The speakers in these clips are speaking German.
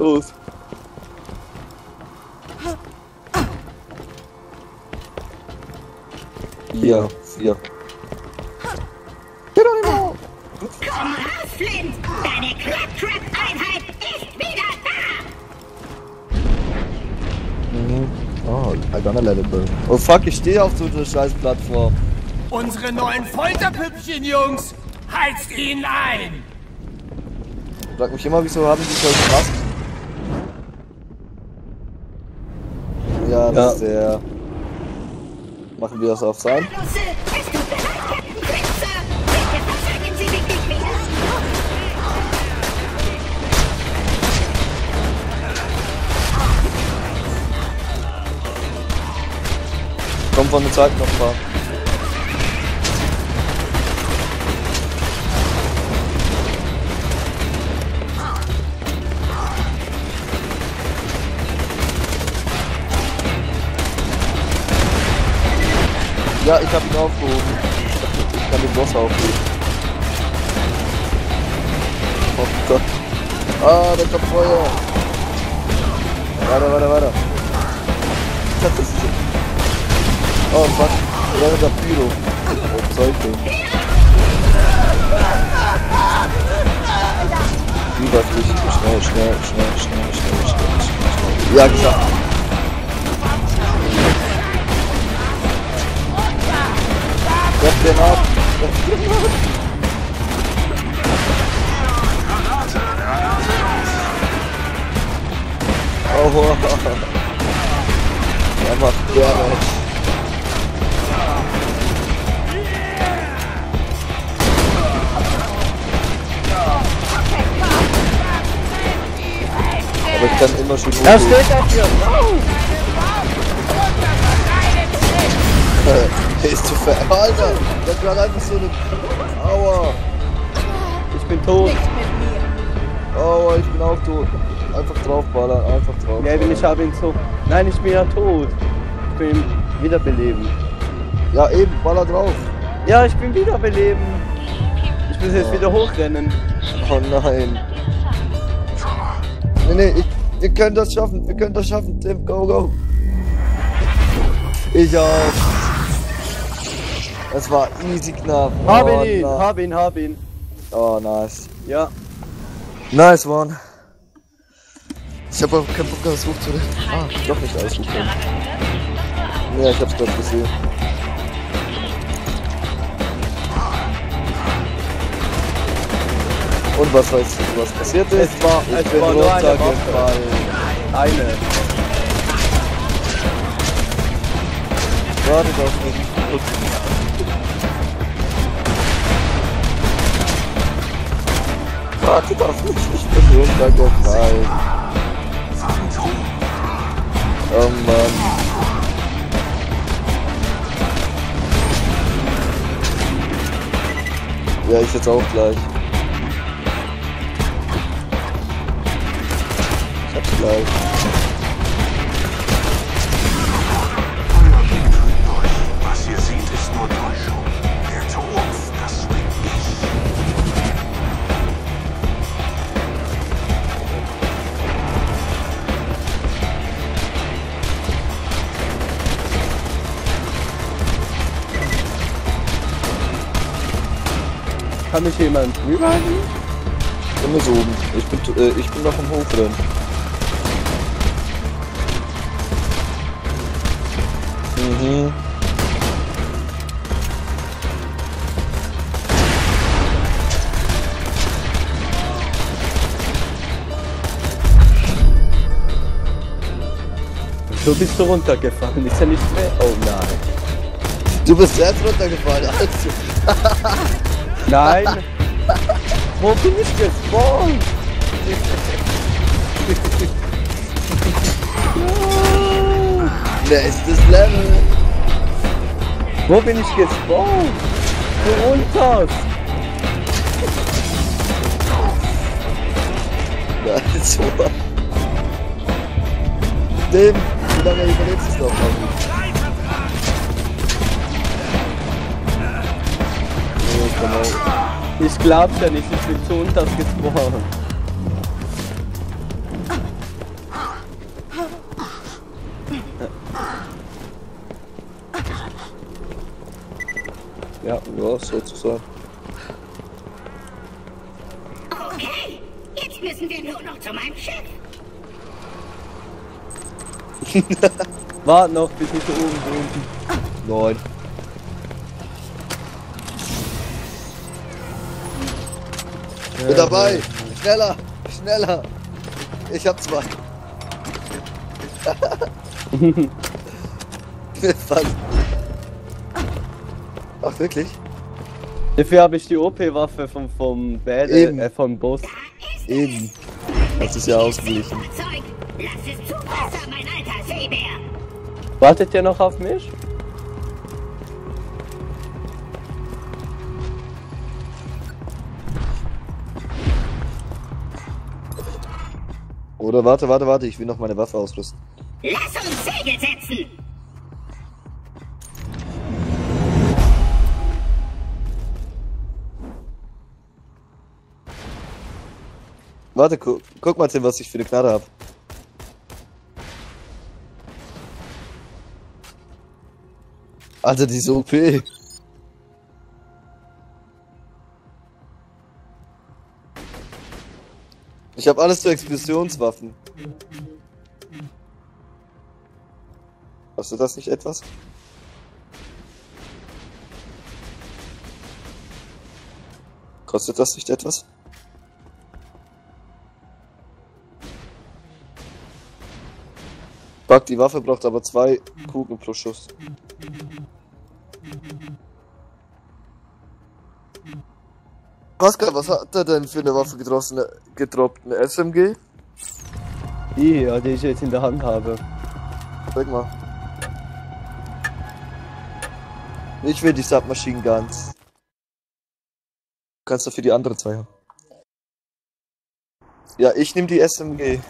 Los. Vier, vier. Geronimo! Komm raus, Flint! Deine Claptrap-Einheit ist wieder da! Mhm. Oh, I gonna let it burn. Oh fuck, ich stehe auf so einer scheiß Plattform. Unsere neuen Folterpüppchen, Jungs! Heizt ihn ein! Frag mich immer, wieso haben die solche Plan ja. der. Machen wir das auf sein? Kommt von der Zeit noch mal. Ja, ich hab ihn aufgehoben. Ich kann den Boss aufheben. Oh Gott. Ah, da kommt Feuer. Warte, warte, warte. Ich hab das ist Oh fuck. Ja, da Pyro. Oh, Zeug. Überflüssig. Schnell, schnell, schnell, schnell, schnell, schnell, schnell. Ja, geschafft. Der war. Aua. Er macht Damage. Aber ich kann immer schön Er steht dafür! Der ist zu ver... Alter! Das war einfach so eine... Aua! Ich bin tot. Aua, ich bin auch tot. Einfach draufballern, einfach drauf. Gavin, ich habe ihn so. Nein, ich bin ja tot. Ich bin wiederbeleben. Ja, eben, baller drauf. Ja, ich bin wiederbeleben. Ich muss jetzt wieder hochrennen. Oh nein. Nee, nee, ich, wir können das schaffen, wir können das schaffen. Tim, go, go. Ich auch. Es war easy knapp. Hab oh, ihn, na- hab ihn, hab ihn. Oh, nice. Ja. Nice one. Ich hab aber keinen Bock, das hochzurennen. Ah, doch nicht alles hochrennen. Ja, ich hab's gerade gesehen. Und was weißt du, was passiert ist? Es war, ich es bin war nur eine. Waffe. Eine. Wartet auf mich. Wartet auf mich, ich bin runtergefallen. Oh Mann. Ja, ich jetzt auch gleich. Ich hab's gleich. Kann mich jemand rüberhalten? Ich bin jetzt oben. Ich bin, äh, ich bin noch im Hochrennen. Mhm. So bist du runtergefallen. Ist ja nicht mehr. Oh nein. Du bist selbst runtergefallen, also. Nein. Wo bin ich gespawnt? Nächstes Level. Wo bin ich gespawnt? Du runterst. Also. Dem, wie lange überlebst du noch? Ich glaub's ja nicht, ich bin zu untergesprongen. Ja, ja, sozusagen. Okay, jetzt müssen wir nur noch zu meinem Schiff. Wart noch, bis ich da oben bin. Nein. Neun. Bin dabei! Schneller! Schneller! Ich hab zwei. Fast. Ach wirklich? Dafür habe ich die OP-Waffe vom, vom Bad, Eben. äh, vom Boss. Eben. Hat sich ja ausgeglichen. Wartet ihr noch auf mich? Oder warte, warte, warte, ich will noch meine Waffe ausrüsten. Lass uns Segel setzen. Warte, gu guck mal, Tim, was ich für eine Knarre hab. Alter, die ist OP. Ich habe alles zu Explosionswaffen. Kostet das nicht etwas? Kostet das nicht etwas? Bug, die Waffe braucht aber zwei Kugeln pro Schuss. Pascal, was hat er denn für eine Waffe gedrossen, gedroppt? Eine SMG? Die, ja, die ich jetzt in der Hand habe. Sag mal. Ich will die Submachine Guns. Du kannst dafür die anderen zwei haben. Ja, ich nehme die SMG.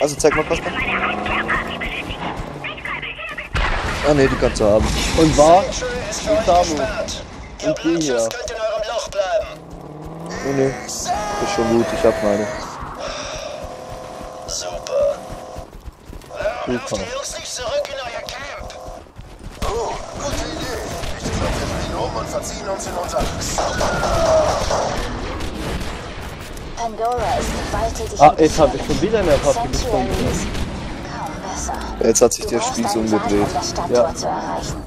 Also zeig mal, Pascal. Ah ne, die kannst du haben. Und war Und Samu. Und die hier. Nee, nee. Ist schon gut, ich hab meine. Super. Warum Super. ihr Jungs nicht zurück in euer Camp? Oh, gute Idee. Wichtig, wir um und verziehen uns in unser. Pandora ist gewalttätig Ah, jetzt habe ich schon wieder eine Waffe gefunden. Jetzt hat sich der Spieß umgedreht. Um Ja. zu erreichen.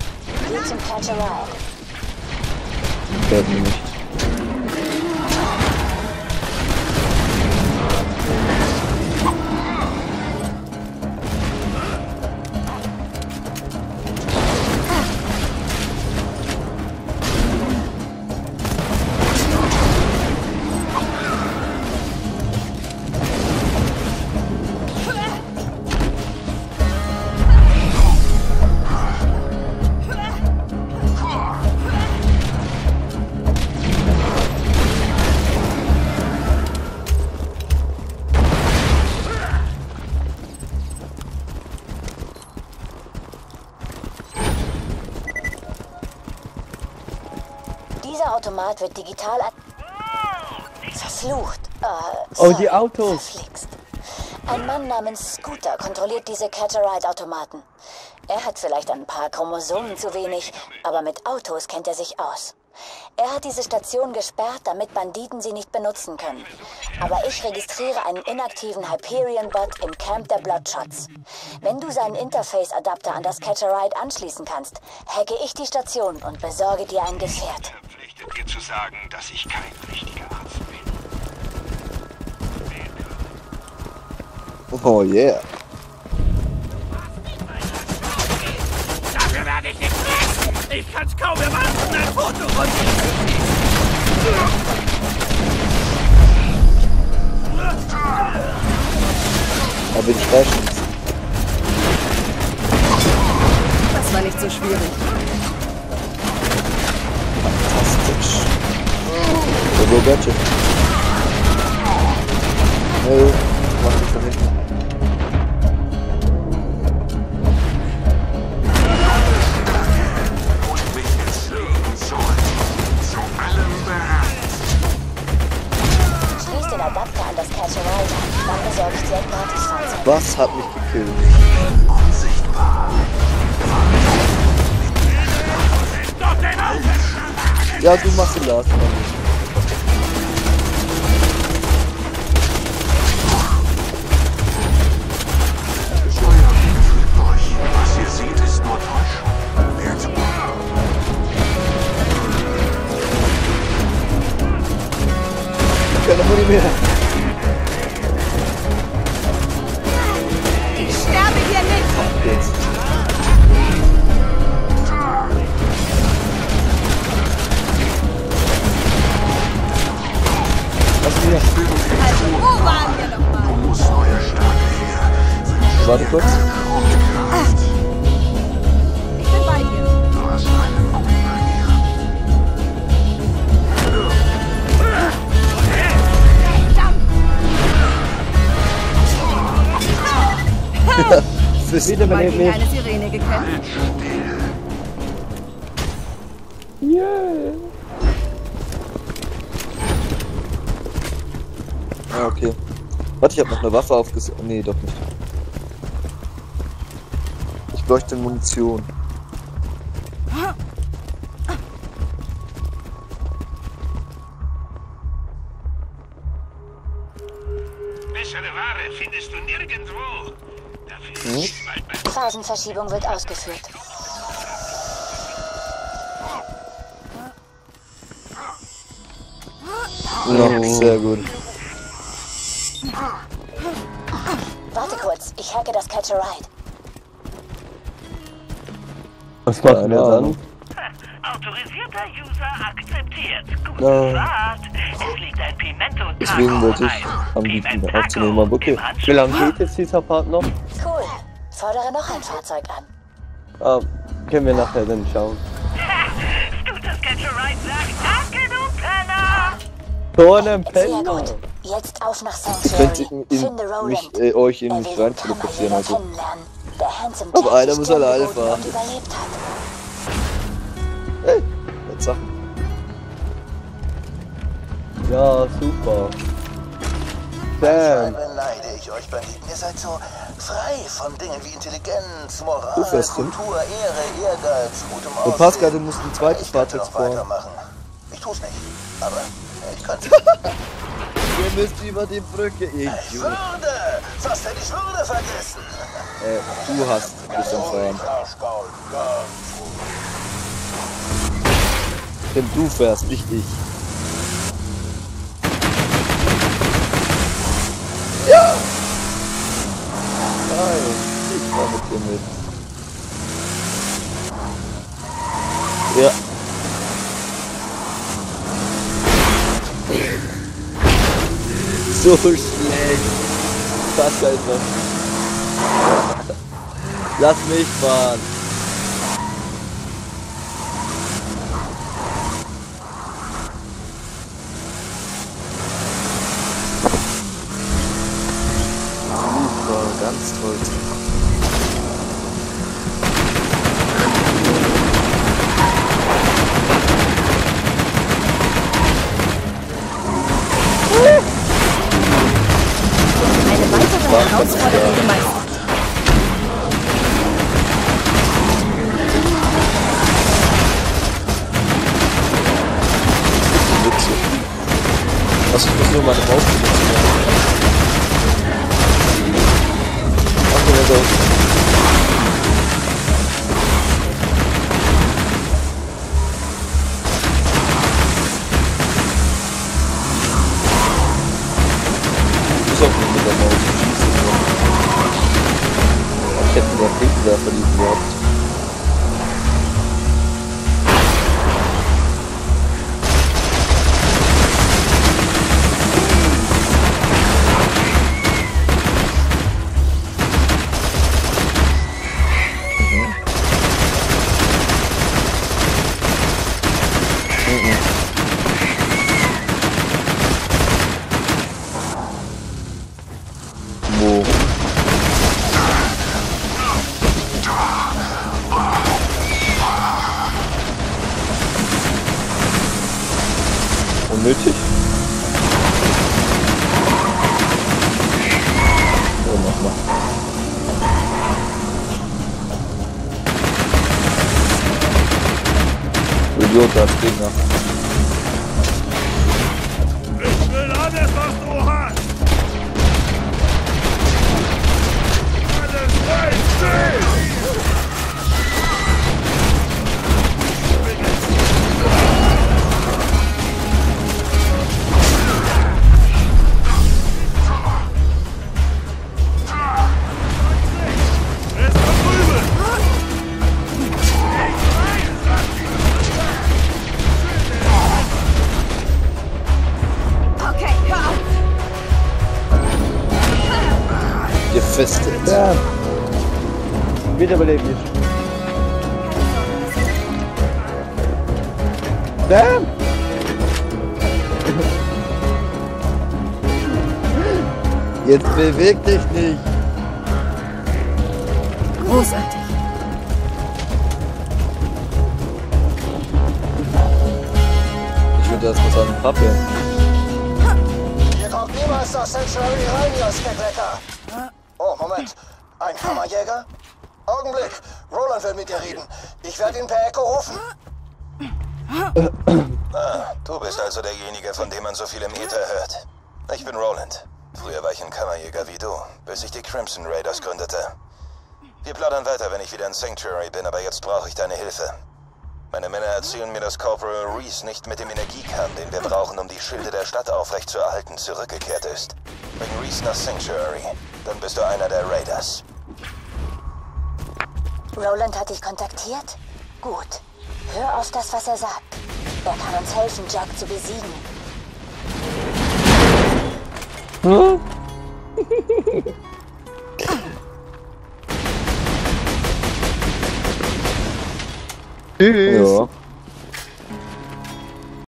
Dieser Automat wird digital an... Verflucht. Äh, Oh, die sorry, Autos. Verflixt. Ein Mann namens Scooter kontrolliert diese Catch-a-Ride-Automaten. Er hat vielleicht ein paar Chromosomen zu wenig, aber mit Autos kennt er sich aus. Er hat diese Station gesperrt, damit Banditen sie nicht benutzen können. Aber ich registriere einen inaktiven Hyperion-Bot im Camp der Bloodshots. Wenn du seinen Interface-Adapter an das Catch-a-Ride anschließen kannst, hacke ich die Station und besorge dir ein Gefährt. Verpflichtet dir zu sagen, dass ich kein richtiger Arzt bin. Oh yeah. Dafür werde ich nicht. Ich kann's kaum erwarten, ein Foto von dir. Da bin ich recht. Das war nicht so schwierig. Fantastisch. Der Go Gadget. Hey, mach dich von hinten. An, dann besorge ich dir ein Gratisfahrzeug. Was hat mich gekillt? Unsichtbar. Ja, du machst den Last. Mann. Euer Mir? Also, wo waren wir nochmal? Warte kurz. Ich bin bei dir. Du hast einen guten Magier. Fist. Wiederbelebt Mal gegen mich. eine Sirene gekämpft. Ah, okay. Warte, ich habe noch eine Waffe aufgesetzt. Nee, doch nicht. Ich bräuchte Munition. Bessere Ware findest du nirgendwo. Dafür Hm? ist bald mein Phasenverschiebung wird ausgeführt. Ja, sehr gut. Ich hacke das Catch a Ride. Was machen wir Ahnung. dann? Autorisierter User akzeptiert. Gute No. Fahrt. Es liegt ein Pimento Deswegen wollte ich Taco anbieten, Pimentaco aufzunehmen, aber okay. Wie lange geht jetzt dieser Part noch? Cool. Fordere noch ein Fahrzeug an. Ah, können wir nachher dann schauen. Scooter Sketcher Ride sagt Danke, du Penner! So Sehr Penner! Jetzt auf nach Ich könnte Sanctuary. in, Finde in, Roland. mich, äh, euch in mich rein teleportieren, also. Aber einer muss alleine fahren. und überlebt hat. Hey, jetzt Sachen. Ja, super. Manchmal Sam, beneide ich euch Banditen. Ihr seid so frei von Dingen wie Intelligenz, Moral, Du fährst hin. Kultur, Ehre, Ehrgeiz, gutem Und Aussehen. Pascal, du musst ein zweites Ich könnte Fahrzeug weitermachen. Ich tu's nicht, aber ich könnte. Ihr müsst über die Brücke, ihr Ich Idiot. würde! Fast hätte ich Würde vergessen! Äh, du hast, bist am Fahren. Denn du fährst, nicht ich. Ja! Nein, ich fahr mit dir mit. Ja. So schlecht. Pascal ist noch. Lass mich fahren. Super, ganz toll. Was ich muss nur meine Maus benutzen. Ach, der da. Ich muss auch nicht mit der Maus schießen. Ich hätte einen Raketenwerfer liegen gehabt. Idiot als Gegner. Gefestigt. Bam. Wiederbeleblich. Bam. Jetzt beweg dich nicht. Großartig. Ich würde erst mal sagen, Pappe. Hier kommt niemals das Sanctuary rein, ihr Skelecker. Oh, Moment. Ein Kammerjäger? Augenblick. Roland will mit dir reden. Ich werde ihn per Echo rufen. Ah, du bist also derjenige, von dem man so viel im Äther hört. Ich bin Roland. Früher war ich ein Kammerjäger wie du, bis ich die Crimson Raiders gründete. Wir plaudern weiter, wenn ich wieder in Sanctuary bin, aber jetzt brauche ich deine Hilfe. Meine Männer erzählen mir, dass Corporal Reese nicht mit dem Energiekern, den wir brauchen, um die Schilde der Stadt aufrechtzuerhalten, zurückgekehrt ist. Bring Reese nach Sanctuary. Dann bist du einer der Raiders. Roland hat dich kontaktiert? Gut. Hör auf das, was er sagt. Er kann uns helfen, Jack zu besiegen. Tschüss. Ja.